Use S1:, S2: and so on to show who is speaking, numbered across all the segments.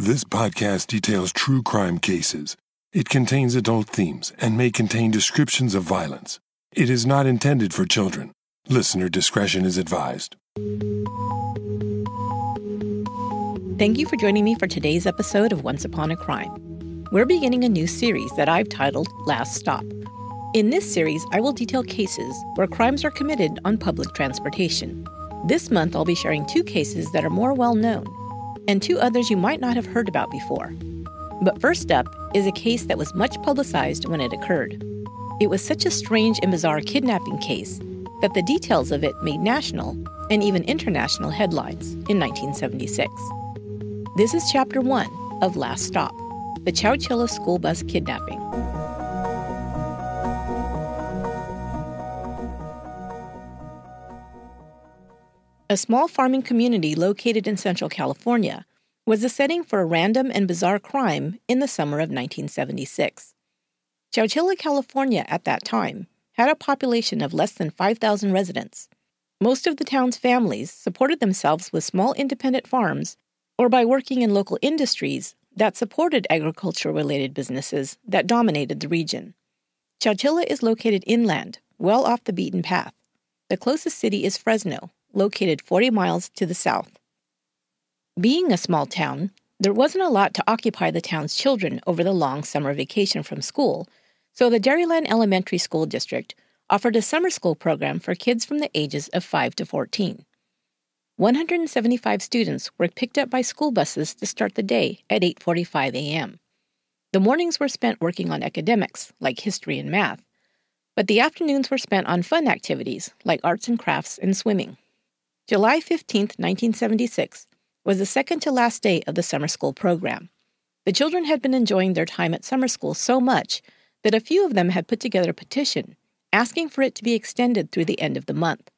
S1: This podcast details true crime cases. It contains adult themes and may contain descriptions of violence. It is not intended for children. Listener discretion is advised.
S2: Thank you for joining me for today's episode of Once Upon a Crime. We're beginning a new series that I've titled Last Stop. In this series, I will detail cases where crimes are committed on public transportation. This month, I'll be sharing two cases that are more well known and two others you might not have heard about before. But first up is a case that was much publicized when it occurred. It was such a strange and bizarre kidnapping case that the details of it made national and even international headlines in 1976. This is Chapter 1 of Last Stop The Chowchilla School Bus Kidnapping. A small farming community located in Central California was the setting for a random and bizarre crime in the summer of 1976. Chowchilla, California, at that time, had a population of less than 5,000 residents. Most of the town's families supported themselves with small independent farms or by working in local industries that supported agriculture related businesses that dominated the region. Chowchilla is located inland, well off the beaten path. The closest city is Fresno, located 40 miles to the south. Being a small town, there wasn't a lot to occupy the town's children over the long summer vacation from school, so the Dairyland Elementary School District offered a summer school program for kids from the ages of 5 to 14. 175 students were picked up by school buses to start the day at 8:45 a.m. The mornings were spent working on academics like history and math, but the afternoons were spent on fun activities like arts and crafts and swimming. July 15, 1976, was the second to last day of the summer school program. The children had been enjoying their time at summer school so much that a few of them had put together a petition asking for it to be extended through the end of the month.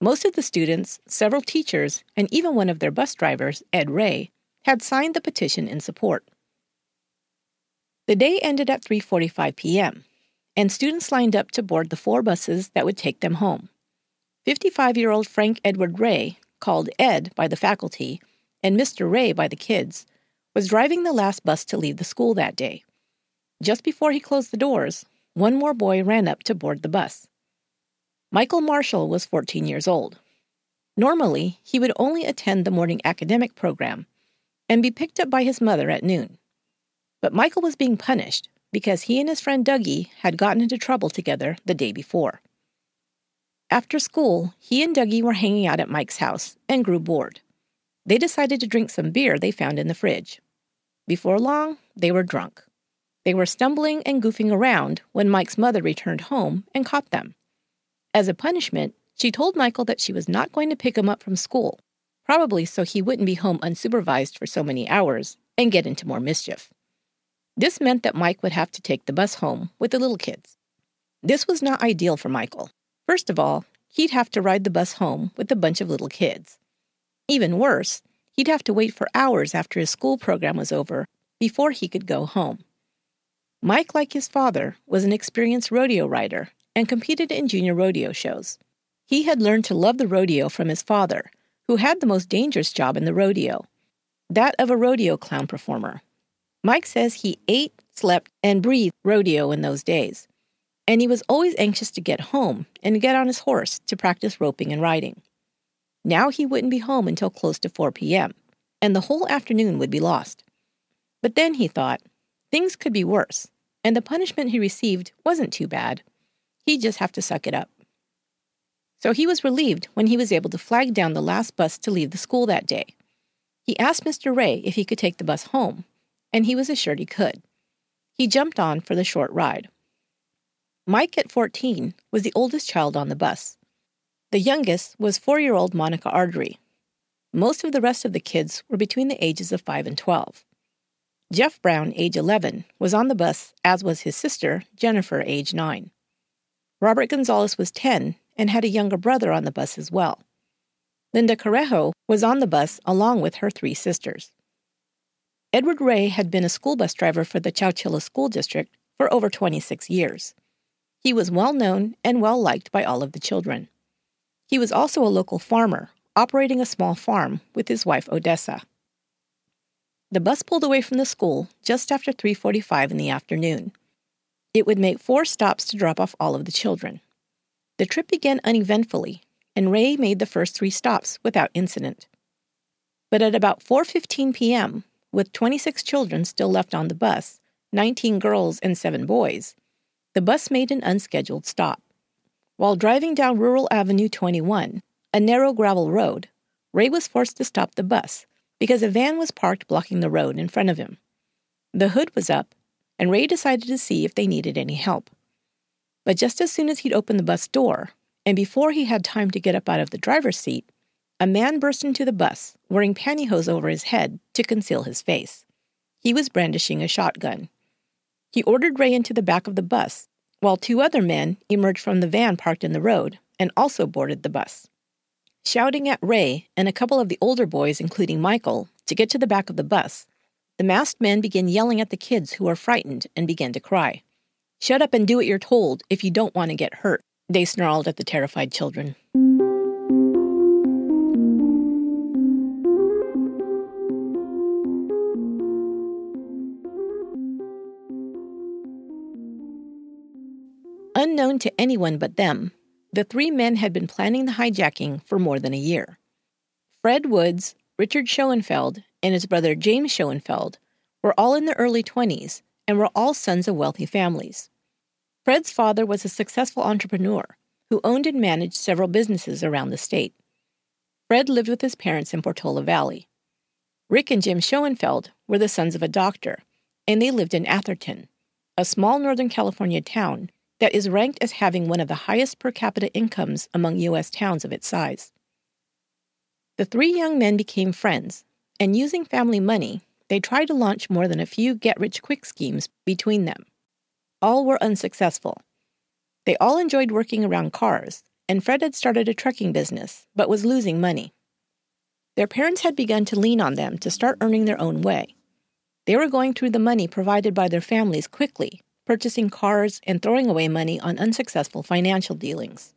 S2: Most of the students, several teachers, and even one of their bus drivers, Ed Ray, had signed the petition in support. The day ended at 3:45 p.m., and students lined up to board the four buses that would take them home. 55 year old Frank Edward Ray, called Ed by the faculty and Mr. Ray by the kids, was driving the last bus to leave the school that day. Just before he closed the doors, one more boy ran up to board the bus. Michael Marshall was 14 years old. Normally, he would only attend the morning academic program and be picked up by his mother at noon. But Michael was being punished because he and his friend Dougie had gotten into trouble together the day before. After school, he and Dougie were hanging out at Mike's house and grew bored. They decided to drink some beer they found in the fridge. Before long, they were drunk. They were stumbling and goofing around when Mike's mother returned home and caught them. As a punishment, she told Michael that she was not going to pick him up from school, probably so he wouldn't be home unsupervised for so many hours and get into more mischief. This meant that Mike would have to take the bus home with the little kids. This was not ideal for Michael. First of all, he'd have to ride the bus home with a bunch of little kids. Even worse, he'd have to wait for hours after his school program was over before he could go home. Mike, like his father, was an experienced rodeo rider and competed in junior rodeo shows. He had learned to love the rodeo from his father, who had the most dangerous job in the rodeo that of a rodeo clown performer. Mike says he ate, slept, and breathed rodeo in those days and he was always anxious to get home and get on his horse to practice roping and riding. Now he wouldn't be home until close to 4 p.m., and the whole afternoon would be lost. But then he thought, things could be worse, and the punishment he received wasn't too bad. He'd just have to suck it up. So he was relieved when he was able to flag down the last bus to leave the school that day. He asked Mr. Ray if he could take the bus home, and he was assured he could. He jumped on for the short ride. Mike, at 14, was the oldest child on the bus. The youngest was four year old Monica Ardrey. Most of the rest of the kids were between the ages of 5 and 12. Jeff Brown, age 11, was on the bus, as was his sister, Jennifer, age 9. Robert Gonzalez was 10 and had a younger brother on the bus as well. Linda Carrejo was on the bus along with her three sisters. Edward Ray had been a school bus driver for the Chowchilla School District for over 26 years. He was well known and well liked by all of the children. He was also a local farmer, operating a small farm with his wife Odessa. The bus pulled away from the school just after 3:45 in the afternoon. It would make four stops to drop off all of the children. The trip began uneventfully, and Ray made the first 3 stops without incident. But at about 4:15 p.m., with 26 children still left on the bus, 19 girls and 7 boys, the bus made an unscheduled stop. While driving down Rural Avenue 21, a narrow gravel road, Ray was forced to stop the bus because a van was parked blocking the road in front of him. The hood was up, and Ray decided to see if they needed any help. But just as soon as he'd opened the bus door, and before he had time to get up out of the driver's seat, a man burst into the bus wearing pantyhose over his head to conceal his face. He was brandishing a shotgun. He ordered Ray into the back of the bus, while two other men emerged from the van parked in the road and also boarded the bus. Shouting at Ray and a couple of the older boys, including Michael, to get to the back of the bus, the masked men began yelling at the kids who were frightened and began to cry. Shut up and do what you're told if you don't want to get hurt, they snarled at the terrified children. To anyone but them, the three men had been planning the hijacking for more than a year. Fred Woods, Richard Schoenfeld, and his brother James Schoenfeld were all in their early 20s and were all sons of wealthy families. Fred's father was a successful entrepreneur who owned and managed several businesses around the state. Fred lived with his parents in Portola Valley. Rick and Jim Schoenfeld were the sons of a doctor, and they lived in Atherton, a small Northern California town that is ranked as having one of the highest per capita incomes among U.S. towns of its size. The three young men became friends, and using family money, they tried to launch more than a few get rich quick schemes between them. All were unsuccessful. They all enjoyed working around cars, and Fred had started a trucking business, but was losing money. Their parents had begun to lean on them to start earning their own way. They were going through the money provided by their families quickly purchasing cars, and throwing away money on unsuccessful financial dealings.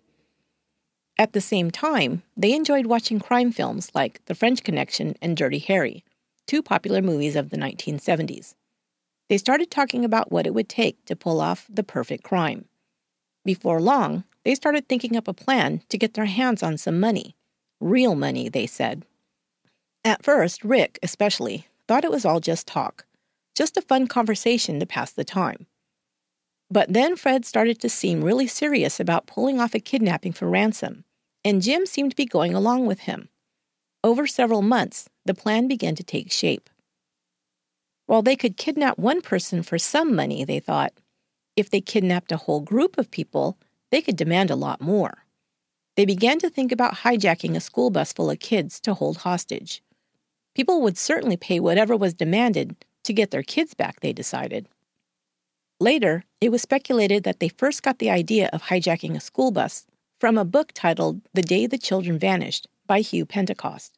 S2: At the same time, they enjoyed watching crime films like The French Connection and Dirty Harry, two popular movies of the 1970s. They started talking about what it would take to pull off the perfect crime. Before long, they started thinking up a plan to get their hands on some money. Real money, they said. At first, Rick, especially, thought it was all just talk, just a fun conversation to pass the time. But then Fred started to seem really serious about pulling off a kidnapping for ransom, and Jim seemed to be going along with him. Over several months, the plan began to take shape. While they could kidnap one person for some money, they thought, if they kidnapped a whole group of people, they could demand a lot more. They began to think about hijacking a school bus full of kids to hold hostage. People would certainly pay whatever was demanded to get their kids back, they decided. Later, it was speculated that they first got the idea of hijacking a school bus from a book titled The Day the Children Vanished by Hugh Pentecost.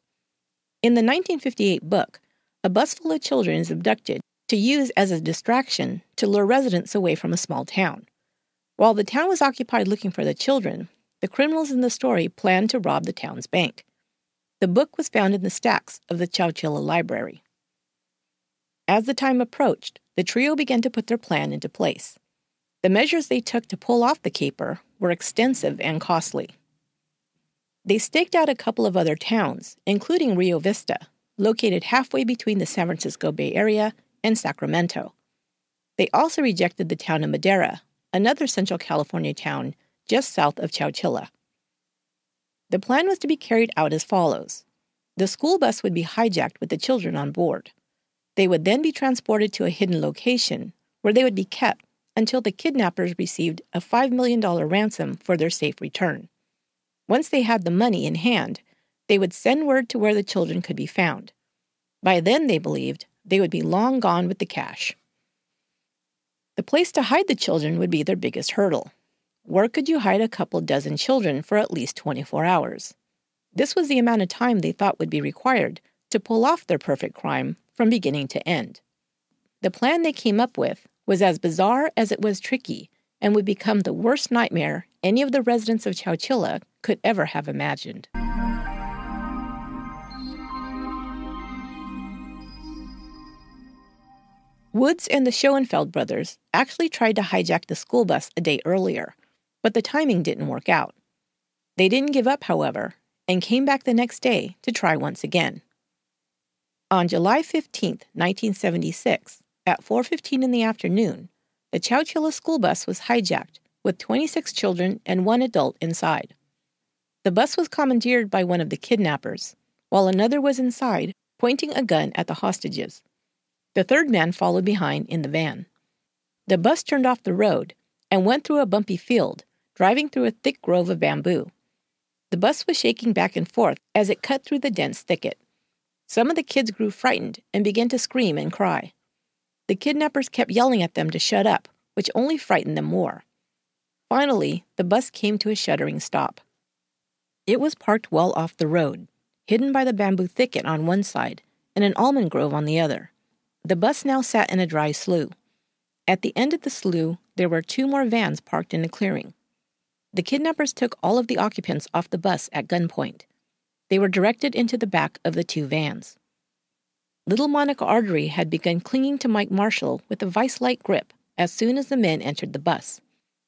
S2: In the 1958 book, a bus full of children is abducted to use as a distraction to lure residents away from a small town. While the town was occupied looking for the children, the criminals in the story planned to rob the town's bank. The book was found in the stacks of the Chowchilla Library. As the time approached, the trio began to put their plan into place. The measures they took to pull off the caper were extensive and costly. They staked out a couple of other towns, including Rio Vista, located halfway between the San Francisco Bay Area and Sacramento. They also rejected the town of Madera, another Central California town just south of Chowchilla. The plan was to be carried out as follows the school bus would be hijacked with the children on board. They would then be transported to a hidden location where they would be kept until the kidnappers received a $5 million ransom for their safe return. Once they had the money in hand, they would send word to where the children could be found. By then, they believed, they would be long gone with the cash. The place to hide the children would be their biggest hurdle. Where could you hide a couple dozen children for at least 24 hours? This was the amount of time they thought would be required to pull off their perfect crime from beginning to end. The plan they came up with was as bizarre as it was tricky and would become the worst nightmare any of the residents of Chowchilla could ever have imagined. Woods and the Schoenfeld brothers actually tried to hijack the school bus a day earlier, but the timing didn't work out. They didn't give up, however, and came back the next day to try once again. On July 15, 1976, at 4:15 in the afternoon, the Chowchilla school bus was hijacked with 26 children and one adult inside. The bus was commandeered by one of the kidnappers, while another was inside, pointing a gun at the hostages. The third man followed behind in the van. The bus turned off the road and went through a bumpy field, driving through a thick grove of bamboo. The bus was shaking back and forth as it cut through the dense thicket. Some of the kids grew frightened and began to scream and cry. The kidnappers kept yelling at them to shut up, which only frightened them more. Finally, the bus came to a shuddering stop. It was parked well off the road, hidden by the bamboo thicket on one side and an almond grove on the other. The bus now sat in a dry slough. At the end of the slough, there were two more vans parked in a clearing. The kidnappers took all of the occupants off the bus at gunpoint. They were directed into the back of the two vans. Little Monica Ardrey had begun clinging to Mike Marshall with a vice like grip as soon as the men entered the bus.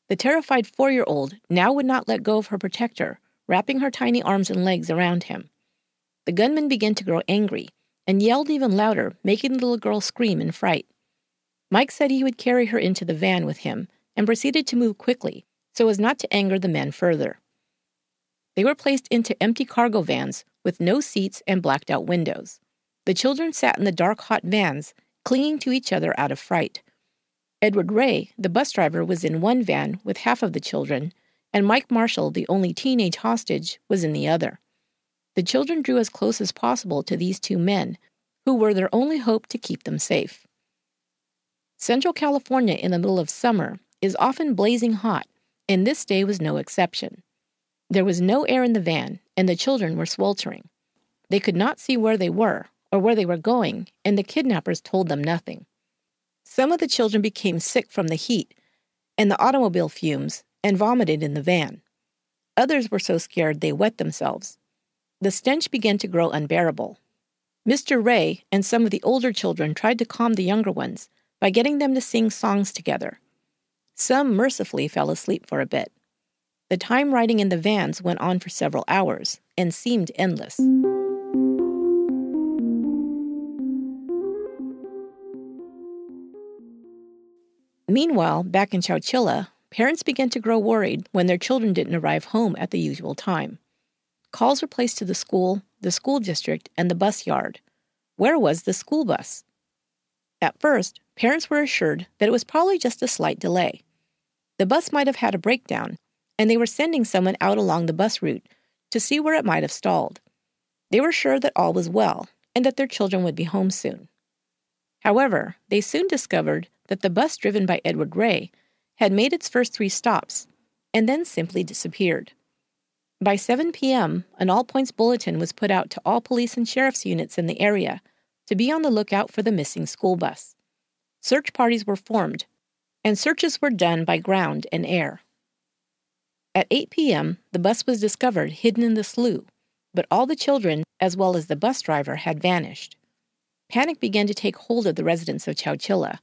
S2: The terrified four year old now would not let go of her protector wrapping her tiny arms and legs around him. The gunman began to grow angry and yelled even louder, making the little girl scream in fright. Mike said he would carry her into the van with him and proceeded to move quickly so as not to anger the men further. They were placed into empty cargo vans with no seats and blacked out windows. The children sat in the dark, hot vans, clinging to each other out of fright. Edward Ray, the bus driver, was in one van with half of the children, and Mike Marshall, the only teenage hostage, was in the other. The children drew as close as possible to these two men, who were their only hope to keep them safe. Central California in the middle of summer is often blazing hot, and this day was no exception. There was no air in the van, and the children were sweltering. They could not see where they were or where they were going, and the kidnappers told them nothing. Some of the children became sick from the heat and the automobile fumes and vomited in the van. Others were so scared they wet themselves. The stench began to grow unbearable. Mr. Ray and some of the older children tried to calm the younger ones by getting them to sing songs together. Some mercifully fell asleep for a bit. The time riding in the vans went on for several hours and seemed endless. Meanwhile, back in Chowchilla, Parents began to grow worried when their children didn't arrive home at the usual time. Calls were placed to the school, the school district, and the bus yard. Where was the school bus? At first, parents were assured that it was probably just a slight delay. The bus might have had a breakdown, and they were sending someone out along the bus route to see where it might have stalled. They were sure that all was well and that their children would be home soon. However, they soon discovered that the bus driven by Edward Ray had made its first three stops and then simply disappeared. By 7 p.m., an all points bulletin was put out to all police and sheriff's units in the area to be on the lookout for the missing school bus. Search parties were formed, and searches were done by ground and air. At 8 p.m., the bus was discovered hidden in the slough, but all the children, as well as the bus driver, had vanished. Panic began to take hold of the residents of Chowchilla.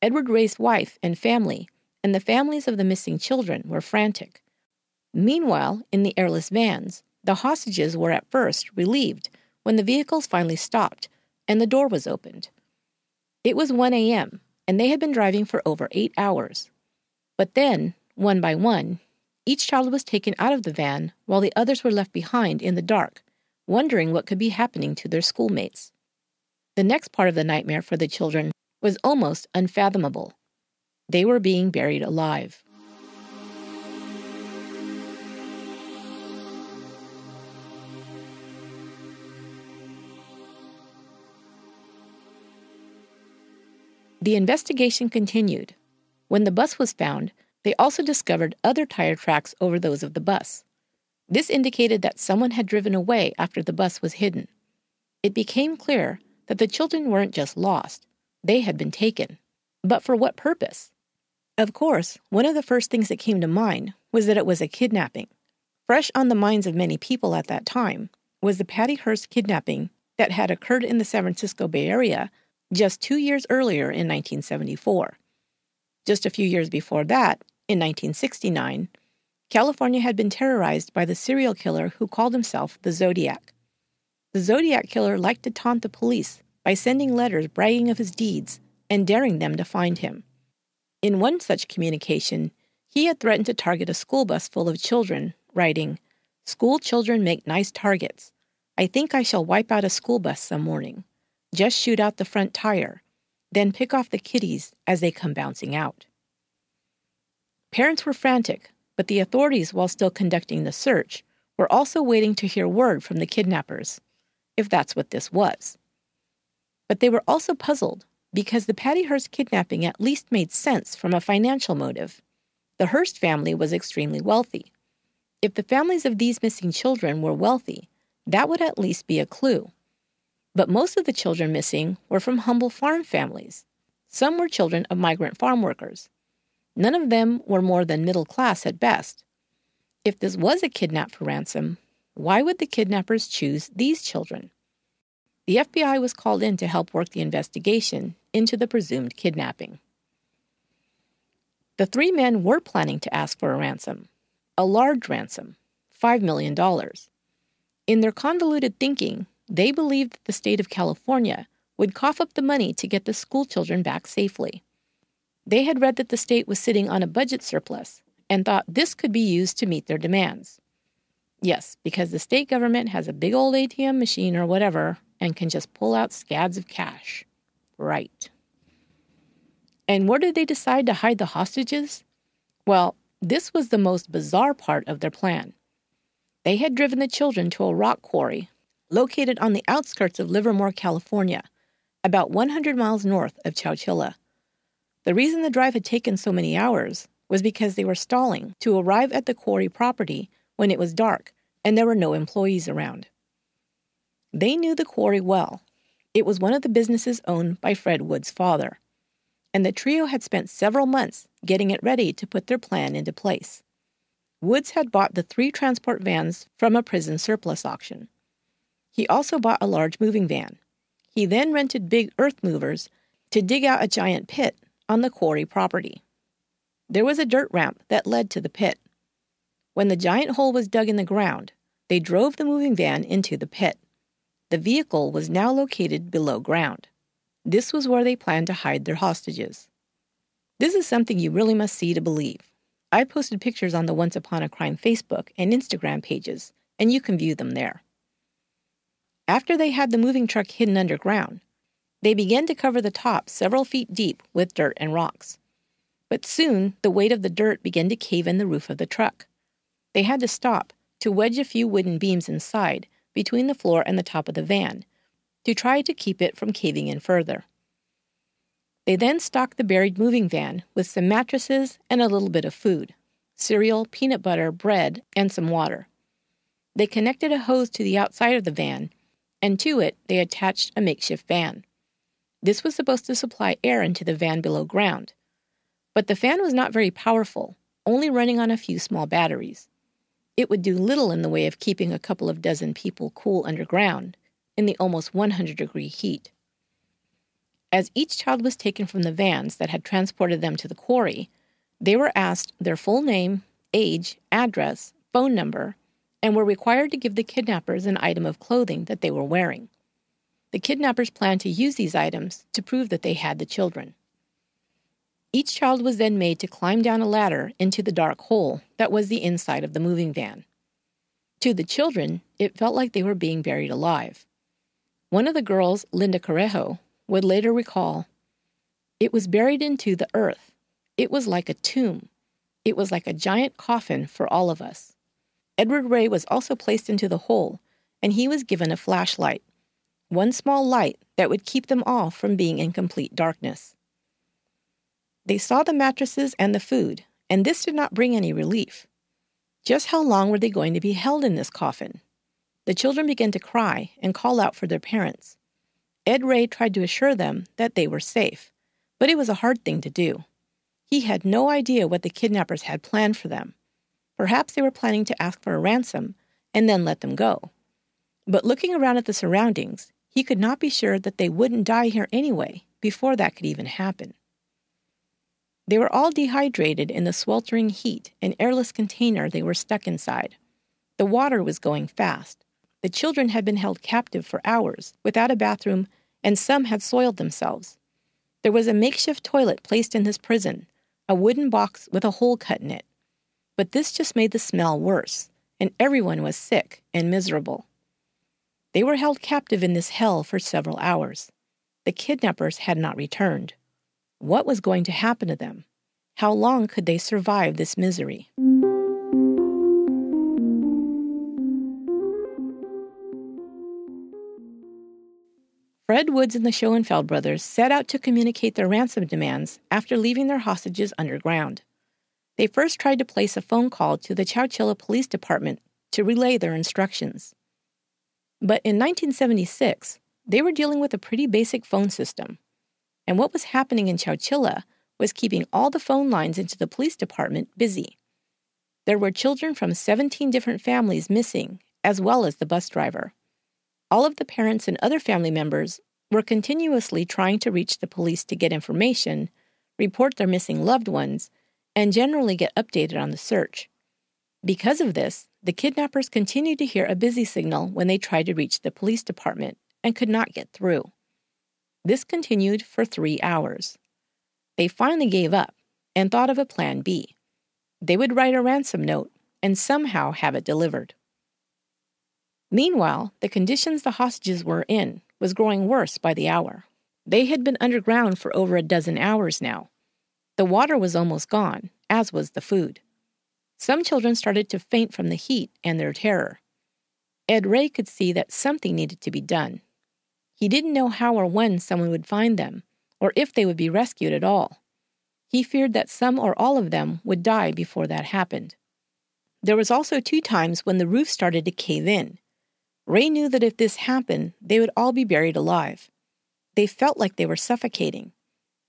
S2: Edward Ray's wife and family and the families of the missing children were frantic. Meanwhile, in the airless vans, the hostages were at first relieved when the vehicles finally stopped and the door was opened. It was 1 a.m., and they had been driving for over eight hours. But then, one by one, each child was taken out of the van while the others were left behind in the dark, wondering what could be happening to their schoolmates. The next part of the nightmare for the children was almost unfathomable. They were being buried alive. The investigation continued. When the bus was found, they also discovered other tire tracks over those of the bus. This indicated that someone had driven away after the bus was hidden. It became clear that the children weren't just lost, they had been taken. But for what purpose? Of course, one of the first things that came to mind was that it was a kidnapping. Fresh on the minds of many people at that time was the Patty Hearst kidnapping that had occurred in the San Francisco Bay Area just two years earlier in 1974. Just a few years before that, in 1969, California had been terrorized by the serial killer who called himself the Zodiac. The Zodiac killer liked to taunt the police by sending letters bragging of his deeds and daring them to find him. In one such communication, he had threatened to target a school bus full of children, writing, School children make nice targets. I think I shall wipe out a school bus some morning. Just shoot out the front tire, then pick off the kiddies as they come bouncing out. Parents were frantic, but the authorities, while still conducting the search, were also waiting to hear word from the kidnappers, if that's what this was. But they were also puzzled because the Patty Hearst kidnapping at least made sense from a financial motive. The Hearst family was extremely wealthy. If the families of these missing children were wealthy, that would at least be a clue. But most of the children missing were from humble farm families. Some were children of migrant farm workers. None of them were more than middle class at best. If this was a kidnap for ransom, why would the kidnappers choose these children? The FBI was called in to help work the investigation into the presumed kidnapping. The three men were planning to ask for a ransom, a large ransom, $5 million. In their convoluted thinking, they believed that the state of California would cough up the money to get the schoolchildren back safely. They had read that the state was sitting on a budget surplus and thought this could be used to meet their demands. Yes, because the state government has a big old ATM machine or whatever and can just pull out scads of cash. Right. And where did they decide to hide the hostages? Well, this was the most bizarre part of their plan. They had driven the children to a rock quarry located on the outskirts of Livermore, California, about 100 miles north of Chowchilla. The reason the drive had taken so many hours was because they were stalling to arrive at the quarry property when it was dark and there were no employees around. They knew the quarry well. It was one of the businesses owned by Fred Wood's father, and the trio had spent several months getting it ready to put their plan into place. Woods had bought the three transport vans from a prison surplus auction. He also bought a large moving van. He then rented big earth movers to dig out a giant pit on the quarry property. There was a dirt ramp that led to the pit. When the giant hole was dug in the ground, they drove the moving van into the pit. The vehicle was now located below ground. This was where they planned to hide their hostages. This is something you really must see to believe. I posted pictures on the Once Upon a Crime Facebook and Instagram pages, and you can view them there. After they had the moving truck hidden underground, they began to cover the top several feet deep with dirt and rocks. But soon the weight of the dirt began to cave in the roof of the truck. They had to stop to wedge a few wooden beams inside between the floor and the top of the van to try to keep it from caving in further. They then stocked the buried moving van with some mattresses and a little bit of food cereal, peanut butter, bread, and some water. They connected a hose to the outside of the van, and to it they attached a makeshift fan. This was supposed to supply air into the van below ground. But the fan was not very powerful, only running on a few small batteries it would do little in the way of keeping a couple of dozen people cool underground in the almost 100 degree heat. As each child was taken from the vans that had transported them to the quarry, they were asked their full name, age, address, phone number, and were required to give the kidnappers an item of clothing that they were wearing. The kidnappers planned to use these items to prove that they had the children. Each child was then made to climb down a ladder into the dark hole that was the inside of the moving van. To the children, it felt like they were being buried alive. One of the girls, Linda Carrejo, would later recall It was buried into the earth. It was like a tomb. It was like a giant coffin for all of us. Edward Ray was also placed into the hole, and he was given a flashlight, one small light that would keep them all from being in complete darkness. They saw the mattresses and the food, and this did not bring any relief. Just how long were they going to be held in this coffin? The children began to cry and call out for their parents. Ed Ray tried to assure them that they were safe, but it was a hard thing to do. He had no idea what the kidnappers had planned for them. Perhaps they were planning to ask for a ransom and then let them go. But looking around at the surroundings, he could not be sure that they wouldn't die here anyway before that could even happen. They were all dehydrated in the sweltering heat and airless container they were stuck inside. The water was going fast. The children had been held captive for hours, without a bathroom, and some had soiled themselves. There was a makeshift toilet placed in this prison, a wooden box with a hole cut in it. But this just made the smell worse, and everyone was sick and miserable. They were held captive in this hell for several hours. The kidnappers had not returned. What was going to happen to them? How long could they survive this misery? Fred Woods and the Schoenfeld brothers set out to communicate their ransom demands after leaving their hostages underground. They first tried to place a phone call to the Chowchilla Police Department to relay their instructions. But in 1976, they were dealing with a pretty basic phone system. And what was happening in Chowchilla was keeping all the phone lines into the police department busy. There were children from 17 different families missing, as well as the bus driver. All of the parents and other family members were continuously trying to reach the police to get information, report their missing loved ones, and generally get updated on the search. Because of this, the kidnappers continued to hear a busy signal when they tried to reach the police department and could not get through. This continued for three hours. They finally gave up and thought of a plan B. They would write a ransom note and somehow have it delivered. Meanwhile, the conditions the hostages were in was growing worse by the hour. They had been underground for over a dozen hours now. The water was almost gone, as was the food. Some children started to faint from the heat and their terror. Ed Ray could see that something needed to be done. He didn't know how or when someone would find them, or if they would be rescued at all. He feared that some or all of them would die before that happened. There was also two times when the roof started to cave in. Ray knew that if this happened, they would all be buried alive. They felt like they were suffocating.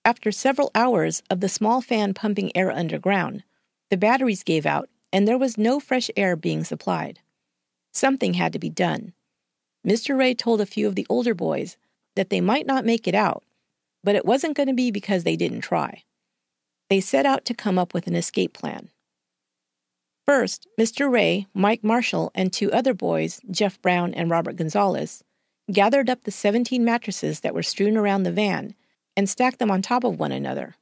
S2: After several hours of the small fan pumping air underground, the batteries gave out and there was no fresh air being supplied. Something had to be done. Mr. Ray told a few of the older boys that they might not make it out, but it wasn't going to be because they didn't try. They set out to come up with an escape plan. First, Mr. Ray, Mike Marshall, and two other boys, Jeff Brown and Robert Gonzalez, gathered up the 17 mattresses that were strewn around the van and stacked them on top of one another.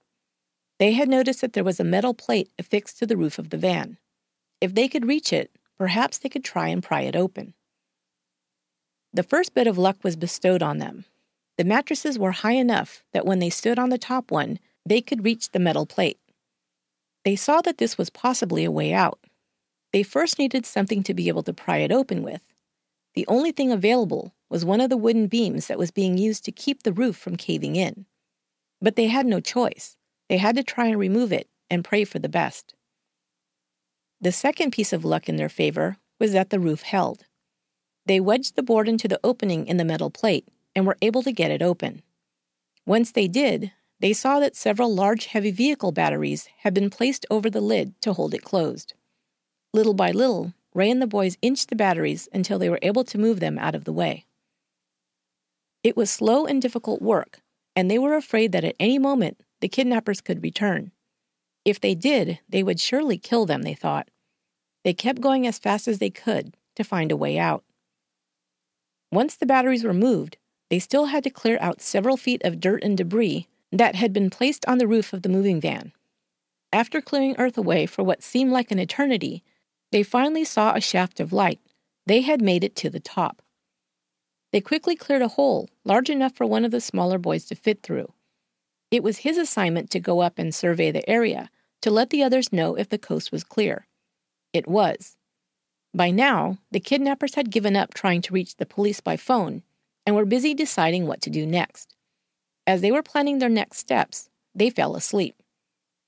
S2: They had noticed that there was a metal plate affixed to the roof of the van. If they could reach it, perhaps they could try and pry it open. The first bit of luck was bestowed on them. The mattresses were high enough that when they stood on the top one, they could reach the metal plate. They saw that this was possibly a way out. They first needed something to be able to pry it open with. The only thing available was one of the wooden beams that was being used to keep the roof from caving in. But they had no choice. They had to try and remove it and pray for the best. The second piece of luck in their favor was that the roof held. They wedged the board into the opening in the metal plate and were able to get it open. Once they did, they saw that several large heavy vehicle batteries had been placed over the lid to hold it closed. Little by little, Ray and the boys inched the batteries until they were able to move them out of the way. It was slow and difficult work, and they were afraid that at any moment the kidnappers could return. If they did, they would surely kill them, they thought. They kept going as fast as they could to find a way out. Once the batteries were moved, they still had to clear out several feet of dirt and debris that had been placed on the roof of the moving van. After clearing earth away for what seemed like an eternity, they finally saw a shaft of light. They had made it to the top. They quickly cleared a hole large enough for one of the smaller boys to fit through. It was his assignment to go up and survey the area to let the others know if the coast was clear. It was. By now, the kidnappers had given up trying to reach the police by phone and were busy deciding what to do next. As they were planning their next steps, they fell asleep.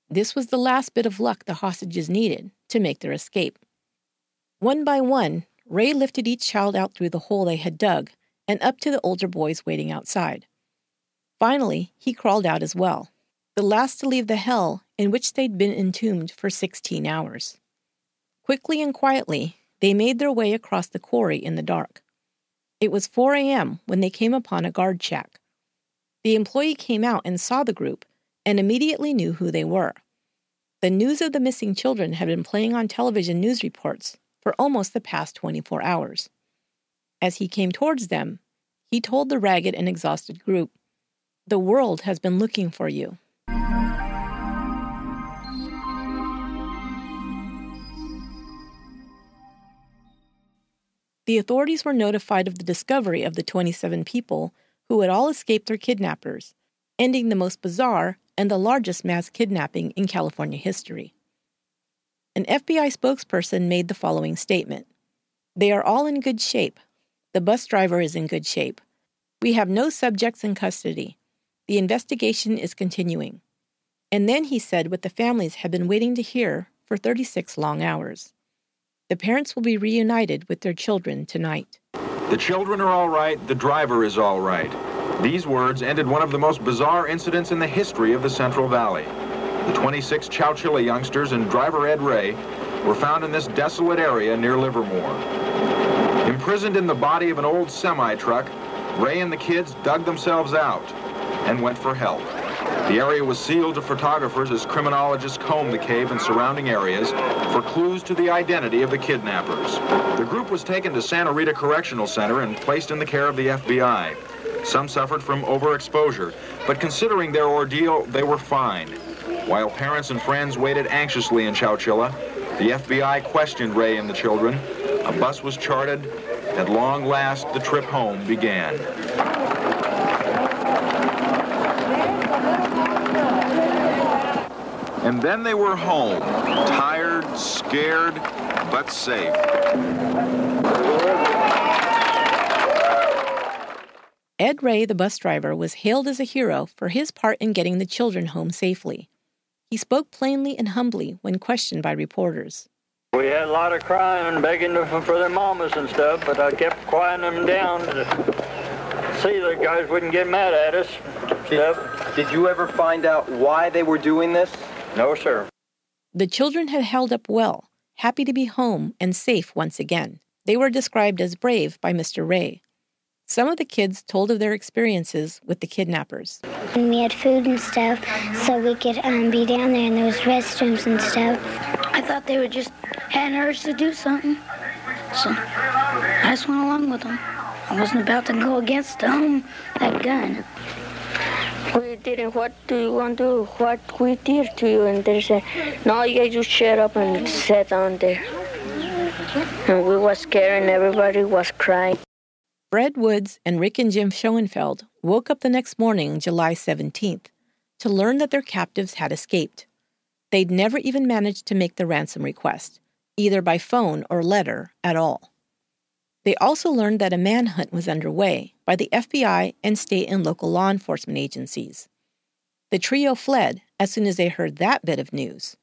S2: This was the last bit of luck the hostages needed to make their escape. One by one, Ray lifted each child out through the hole they had dug and up to the older boys waiting outside. Finally, he crawled out as well, the last to leave the hell in which they'd been entombed for 16 hours. Quickly and quietly, they made their way across the quarry in the dark. It was 4 a.m. when they came upon a guard shack. The employee came out and saw the group and immediately knew who they were. The news of the missing children had been playing on television news reports for almost the past 24 hours. As he came towards them, he told the ragged and exhausted group, The world has been looking for you. The authorities were notified of the discovery of the 27 people who had all escaped their kidnappers, ending the most bizarre and the largest mass kidnapping in California history. An FBI spokesperson made the following statement They are all in good shape. The bus driver is in good shape. We have no subjects in custody. The investigation is continuing. And then he said what the families had been waiting to hear for 36 long hours. The parents will be reunited with their children tonight.
S3: The children are all right, the driver is all right. These words ended one of the most bizarre incidents in the history of the Central Valley. The 26 Chowchilla youngsters and driver Ed Ray were found in this desolate area near Livermore. Imprisoned in the body of an old semi-truck, Ray and the kids dug themselves out and went for help. The area was sealed to photographers as criminologists combed the cave and surrounding areas for clues to the identity of the kidnappers. The group was taken to Santa Rita Correctional Center and placed in the care of the FBI. Some suffered from overexposure, but considering their ordeal, they were fine. While parents and friends waited anxiously in Chowchilla, the FBI questioned Ray and the children. A bus was charted. At long last, the trip home began. And then they were home, tired, scared, but safe.
S2: Ed Ray, the bus driver, was hailed as a hero for his part in getting the children home safely. He spoke plainly and humbly when questioned by reporters.
S4: We had a lot of crying and begging for their mamas and stuff, but I kept quieting them down to see the guys wouldn't get mad at us.
S5: Did, did you ever find out why they were doing this?
S4: No, sir.
S2: The children had held up well, happy to be home and safe once again. They were described as brave by Mr. Ray. Some of the kids told of their experiences with the kidnappers.
S6: And we had food and stuff, so we could um, be down there in those restrooms and stuff.
S7: I thought they were just had an urge to do something, so I just went along with them. I wasn't about to go against them, that gun
S8: we didn't, what do you want to? What we did to you? And they said, no, you just shut up and sit down there. And we was scared and everybody was crying.
S2: Fred Woods and Rick and Jim Schoenfeld woke up the next morning, July 17th, to learn that their captives had escaped. They'd never even managed to make the ransom request, either by phone or letter at all. They also learned that a manhunt was underway by the FBI and state and local law enforcement agencies. The trio fled as soon as they heard that bit of news.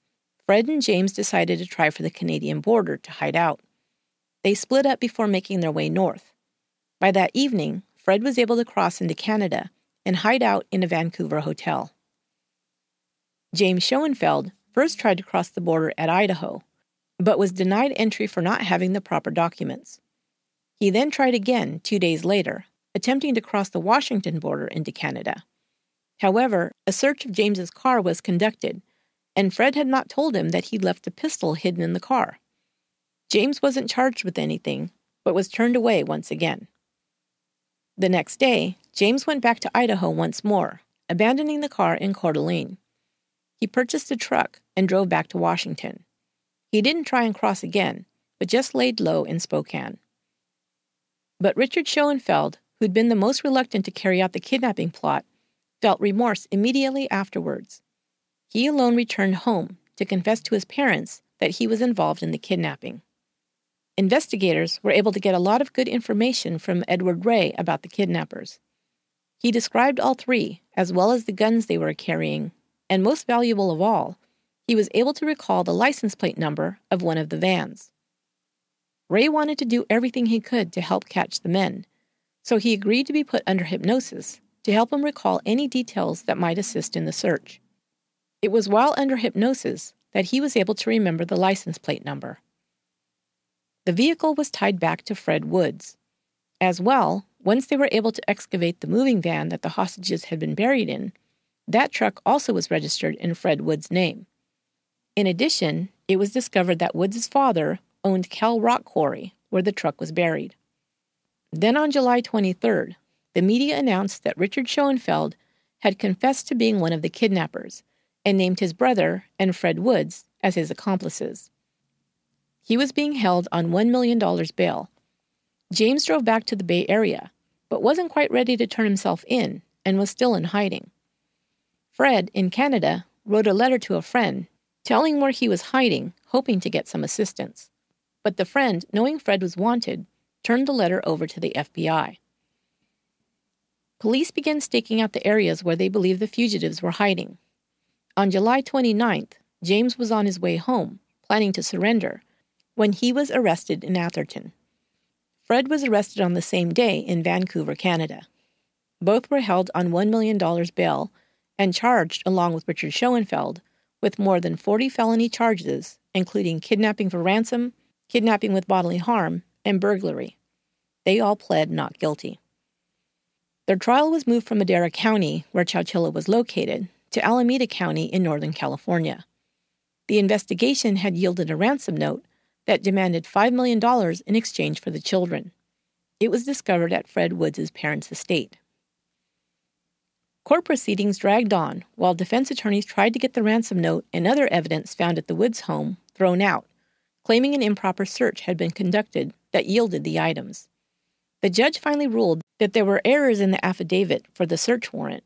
S2: Fred and James decided to try for the Canadian border to hide out. They split up before making their way north. By that evening, Fred was able to cross into Canada and hide out in a Vancouver hotel. James Schoenfeld first tried to cross the border at Idaho, but was denied entry for not having the proper documents. He then tried again two days later, attempting to cross the Washington border into Canada. However, a search of James's car was conducted, and Fred had not told him that he'd left a pistol hidden in the car. James wasn't charged with anything, but was turned away once again. The next day, James went back to Idaho once more, abandoning the car in Coeur d'Alene. He purchased a truck and drove back to Washington. He didn't try and cross again, but just laid low in Spokane. But Richard Schoenfeld, who'd been the most reluctant to carry out the kidnapping plot, felt remorse immediately afterwards. He alone returned home to confess to his parents that he was involved in the kidnapping. Investigators were able to get a lot of good information from Edward Ray about the kidnappers. He described all three, as well as the guns they were carrying, and most valuable of all, he was able to recall the license plate number of one of the vans. Ray wanted to do everything he could to help catch the men, so he agreed to be put under hypnosis to help him recall any details that might assist in the search. It was while under hypnosis that he was able to remember the license plate number. The vehicle was tied back to Fred Woods. As well, once they were able to excavate the moving van that the hostages had been buried in, that truck also was registered in Fred Wood's name. In addition, it was discovered that Woods' father owned Cal Rock Quarry, where the truck was buried. Then on July 23rd, the media announced that Richard Schoenfeld had confessed to being one of the kidnappers and named his brother and Fred Woods as his accomplices. He was being held on $1 million bail. James drove back to the Bay Area, but wasn't quite ready to turn himself in and was still in hiding. Fred, in Canada, wrote a letter to a friend telling where he was hiding, hoping to get some assistance. But the friend, knowing Fred was wanted, turned the letter over to the FBI. Police began staking out the areas where they believed the fugitives were hiding. On July 29th, James was on his way home, planning to surrender, when he was arrested in Atherton. Fred was arrested on the same day in Vancouver, Canada. Both were held on $1 million bail and charged, along with Richard Schoenfeld, with more than 40 felony charges, including kidnapping for ransom, kidnapping with bodily harm, and burglary. They all pled not guilty. Their trial was moved from Madera County, where Chowchilla was located, to Alameda County in Northern California. The investigation had yielded a ransom note that demanded $5 million in exchange for the children. It was discovered at Fred Woods' parents' estate. Court proceedings dragged on while defense attorneys tried to get the ransom note and other evidence found at the Woods home thrown out, claiming an improper search had been conducted that yielded the items. The judge finally ruled that there were errors in the affidavit for the search warrant,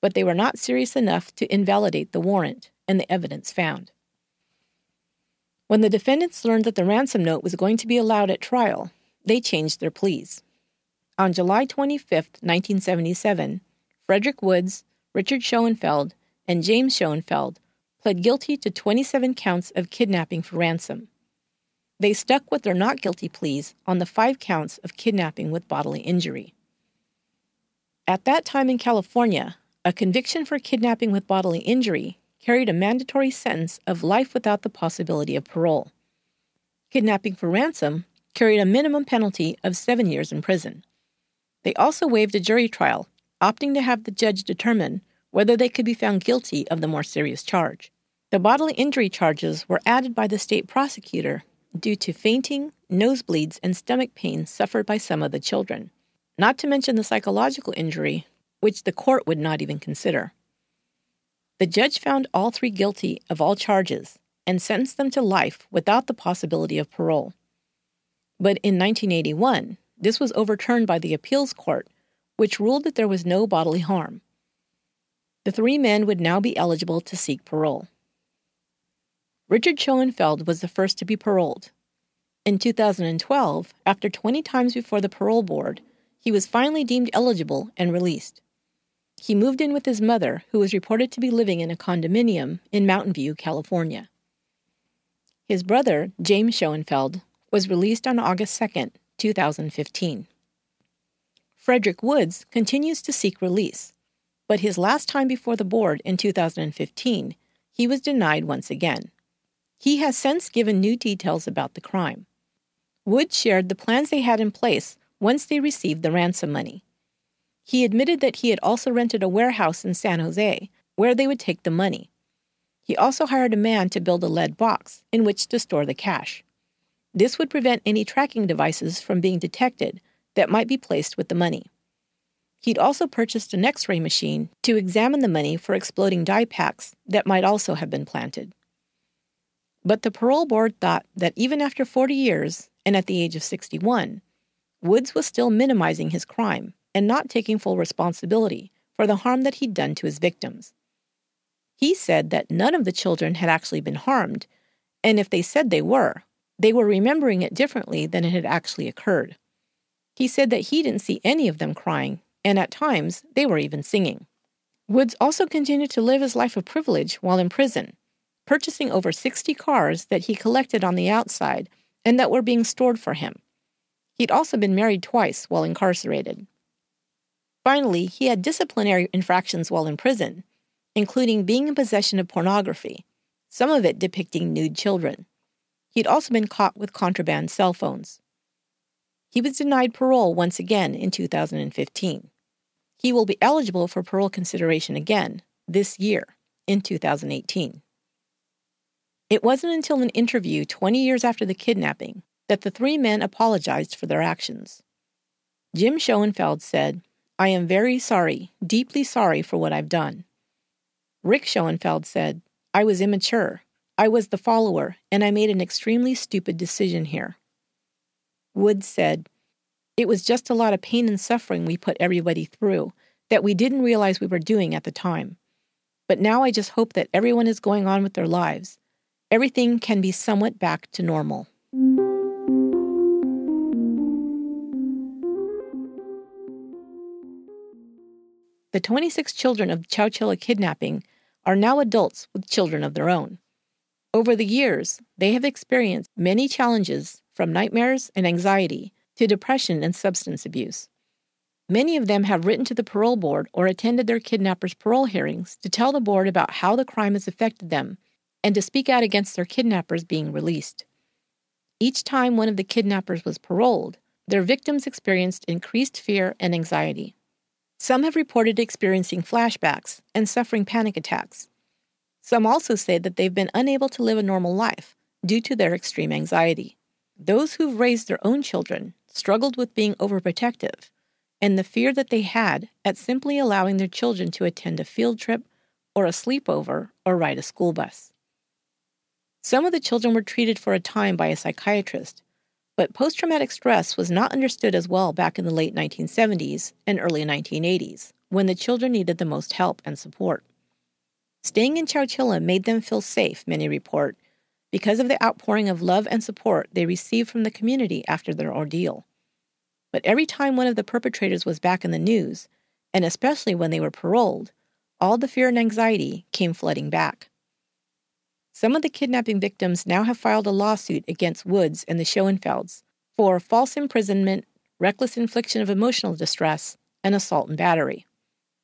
S2: but they were not serious enough to invalidate the warrant and the evidence found. When the defendants learned that the ransom note was going to be allowed at trial, they changed their pleas. On July 25, 1977, Frederick Woods, Richard Schoenfeld, and James Schoenfeld pled guilty to 27 counts of kidnapping for ransom. They stuck with their not guilty pleas on the five counts of kidnapping with bodily injury. At that time in California, a conviction for kidnapping with bodily injury carried a mandatory sentence of life without the possibility of parole. Kidnapping for ransom carried a minimum penalty of seven years in prison. They also waived a jury trial opting to have the judge determine whether they could be found guilty of the more serious charge. The bodily injury charges were added by the state prosecutor due to fainting, nosebleeds, and stomach pain suffered by some of the children, not to mention the psychological injury, which the court would not even consider. The judge found all three guilty of all charges and sentenced them to life without the possibility of parole. But in 1981, this was overturned by the appeals court which ruled that there was no bodily harm. The three men would now be eligible to seek parole. Richard Schoenfeld was the first to be paroled. In 2012, after 20 times before the parole board, he was finally deemed eligible and released. He moved in with his mother, who was reported to be living in a condominium in Mountain View, California. His brother, James Schoenfeld, was released on August 2, 2015. Frederick Woods continues to seek release, but his last time before the board in 2015, he was denied once again. He has since given new details about the crime. Wood shared the plans they had in place once they received the ransom money. He admitted that he had also rented a warehouse in San Jose where they would take the money. He also hired a man to build a lead box in which to store the cash. This would prevent any tracking devices from being detected that might be placed with the money. He'd also purchased an x ray machine to examine the money for exploding dye packs that might also have been planted. But the parole board thought that even after 40 years and at the age of 61, Woods was still minimizing his crime and not taking full responsibility for the harm that he'd done to his victims. He said that none of the children had actually been harmed, and if they said they were, they were remembering it differently than it had actually occurred. He said that he didn't see any of them crying, and at times they were even singing. Woods also continued to live his life of privilege while in prison, purchasing over 60 cars that he collected on the outside and that were being stored for him. He'd also been married twice while incarcerated. Finally, he had disciplinary infractions while in prison, including being in possession of pornography, some of it depicting nude children. He'd also been caught with contraband cell phones. he was denied parole once again in 2015. He will be eligible for parole consideration again this year in 2018. It wasn't until an interview 20 years after the kidnapping that the three men apologized for their actions. Jim Schoenfeld said, I am very sorry, deeply sorry for what I've done. Rick Schoenfeld said, I was immature. I was the follower, and I made an extremely stupid decision here. Woods said, It was just a lot of pain and suffering we put everybody through that we didn't realize we were doing at the time. But now I just hope that everyone is going on with their lives. Everything can be somewhat back to normal. The 26 children of the Chowchilla kidnapping are now adults with children of their own. Over the years, they have experienced many challenges from nightmares and anxiety to depression and substance abuse. Many of them have written to the parole board or attended their kidnappers' parole hearings to tell the board about how the crime has affected them and to speak out against their kidnappers being released. Each time one of the kidnappers was paroled, their victims experienced increased fear and anxiety. Some have reported experiencing flashbacks and suffering panic attacks. Some also say that they've been unable to live a normal life due to their extreme anxiety. Those who've raised their own children struggled with being overprotective and the fear that they had at simply allowing their children to attend a field trip or a sleepover or ride a school bus. Some of the children were treated for a time by a psychiatrist but post traumatic stress was not understood as well back in the late 1970s and early 1980s, when the children needed the most help and support. Staying in Chowchilla made them feel safe, many report, because of the outpouring of love and support they received from the community after their ordeal. But every time one of the perpetrators was back in the news, and especially when they were paroled, all the fear and anxiety came flooding back. Some of the kidnapping victims now have filed a lawsuit against Woods and the Schoenfelds for false imprisonment, reckless infliction of emotional distress, and assault and battery.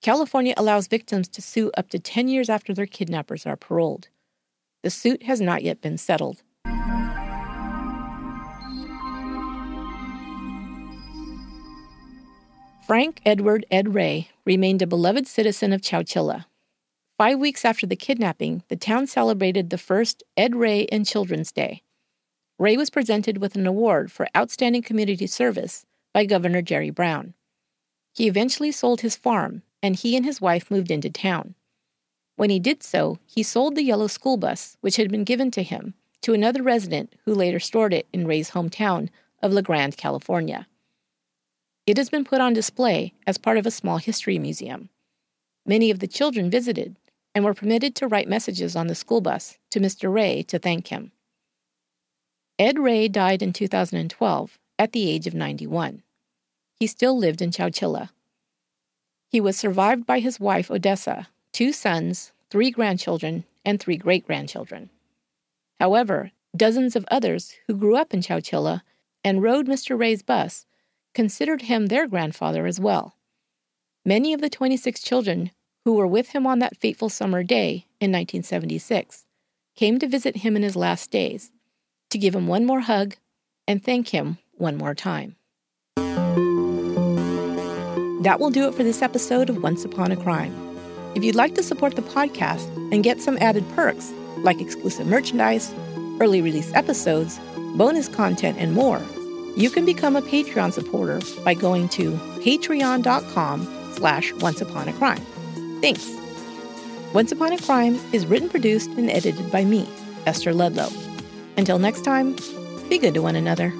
S2: California allows victims to sue up to 10 years after their kidnappers are paroled. The suit has not yet been settled. Frank Edward Ed Ray remained a beloved citizen of Chowchilla Five weeks after the kidnapping, the town celebrated the first Ed Ray and Children's Day. Ray was presented with an award for outstanding community service by Governor Jerry Brown. He eventually sold his farm, and he and his wife moved into town. When he did so, he sold the yellow school bus, which had been given to him, to another resident who later stored it in Ray's hometown of Le Grand, California. It has been put on display as part of a small history museum. Many of the children visited, and were permitted to write messages on the school bus to Mr. Ray to thank him. Ed Ray died in 2012 at the age of 91. He still lived in Chowchilla. He was survived by his wife, Odessa, two sons, three grandchildren, and three great grandchildren. However, dozens of others who grew up in Chowchilla and rode Mr. Ray's bus considered him their grandfather as well. Many of the 26 children who were with him on that fateful summer day in 1976, came to visit him in his last days, to give him one more hug and thank him one more time. That will do it for this episode of Once Upon a Crime. If you'd like to support the podcast and get some added perks like exclusive merchandise, early release episodes, bonus content, and more, you can become a Patreon supporter by going to patreon.com slash onceuponacrime. Thanks. Once Upon a Crime is written, produced, and edited by me, Esther Ludlow. Until next time, be good to one another.